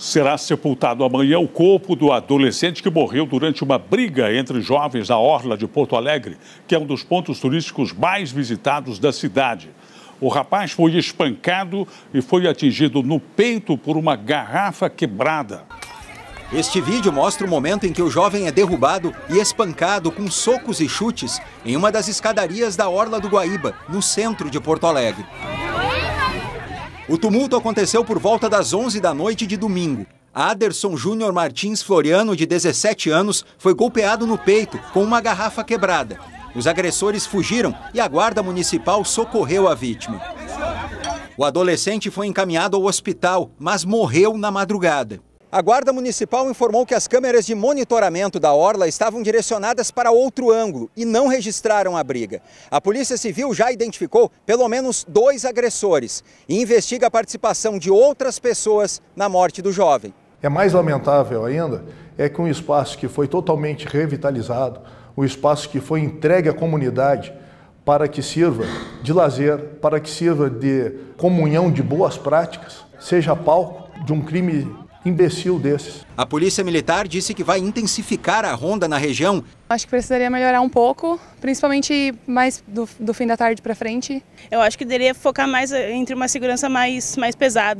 Será sepultado amanhã o corpo do adolescente que morreu durante uma briga entre jovens na Orla de Porto Alegre, que é um dos pontos turísticos mais visitados da cidade. O rapaz foi espancado e foi atingido no peito por uma garrafa quebrada. Este vídeo mostra o momento em que o jovem é derrubado e espancado com socos e chutes em uma das escadarias da Orla do Guaíba, no centro de Porto Alegre. O tumulto aconteceu por volta das 11 da noite de domingo. Aderson Júnior Martins Floriano, de 17 anos, foi golpeado no peito com uma garrafa quebrada. Os agressores fugiram e a guarda municipal socorreu a vítima. O adolescente foi encaminhado ao hospital, mas morreu na madrugada. A Guarda Municipal informou que as câmeras de monitoramento da Orla estavam direcionadas para outro ângulo e não registraram a briga. A Polícia Civil já identificou pelo menos dois agressores e investiga a participação de outras pessoas na morte do jovem. É mais lamentável ainda é que um espaço que foi totalmente revitalizado, um espaço que foi entregue à comunidade para que sirva de lazer, para que sirva de comunhão de boas práticas, seja palco de um crime imbecil desses. A Polícia Militar disse que vai intensificar a ronda na região. Acho que precisaria melhorar um pouco, principalmente mais do, do fim da tarde para frente. Eu acho que deveria focar mais entre uma segurança mais, mais pesada.